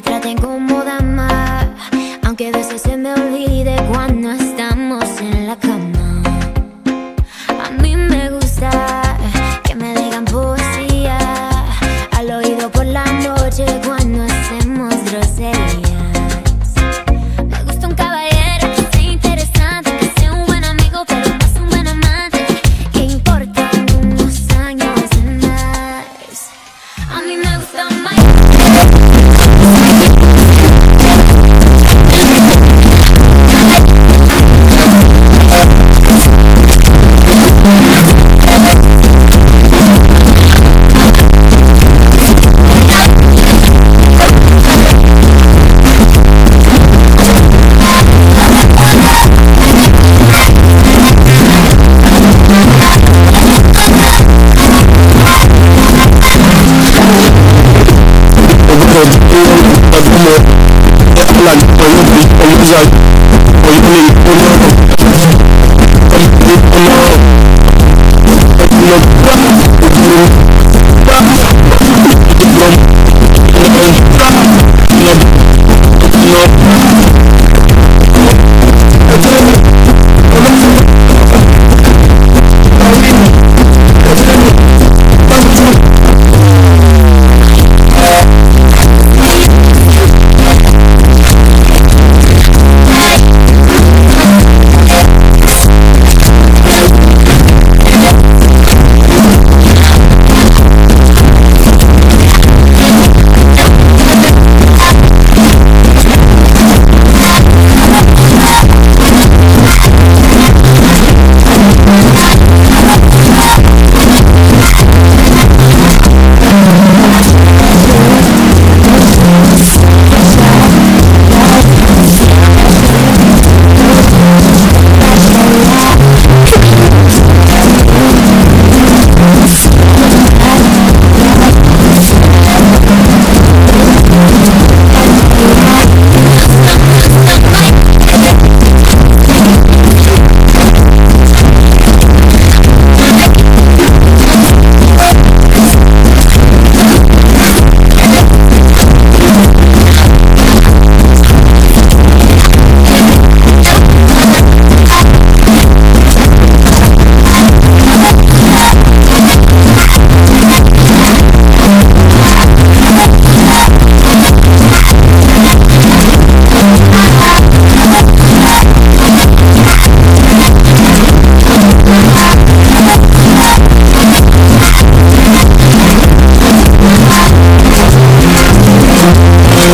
me traten como dama, aunque a veces se me olvide cuando estamos en la cama. A mí me gusta que me digan poesía al oído por la noche cuando hacemos groserías. Me gusta un caballero que sea interesante, que sea un buen amigo, pero más un buen amante. Que importan unos años más. A mí me gusta más. for you, for you, for you, for you, for you, you,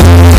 Yeah.